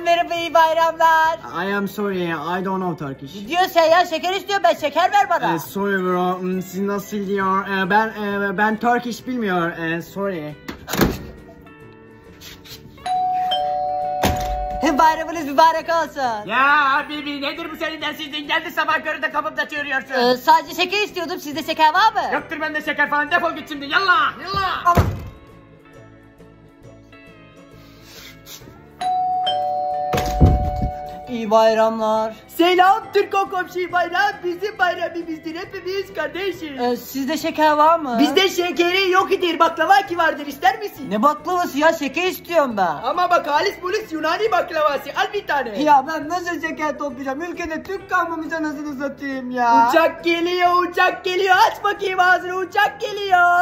merhaba iyi bayramlar. I am sorry, I don't know Turkish. Sen ya şeker istiyor ben şeker ver bana. Eh, sorry bro, hmm, siz nasıl diyor? Eh, ben eh, ben Turkish bilmiyor. Eh, sorry. Bayramınız mübarek olsun. Ya Habibi nedir bu senin dersizliğin? Geldi sabah köründe kapımda çığırıyorsun. Ee, sadece şeker istiyordum sizde şeker var mı? Yoktur bende şeker falan defol git şimdi yallah yallah. Ama- bayramlar. Selam Türk komşu bayram bizim bayramımızdır hepimiz kardeşiz. Ee, sizde şeker var mı? Bizde şekeri yok idir baklava ki vardır ister misin? Ne baklavası ya şeker istiyorum ben. Ama bak halis polis Yunani baklavası al bir tane. Ya ben nasıl şeker toplayacağım? Ülkede Türk kalmamış anasını satayım ya. Uçak geliyor uçak geliyor aç bakayım ağzını uçak geliyor.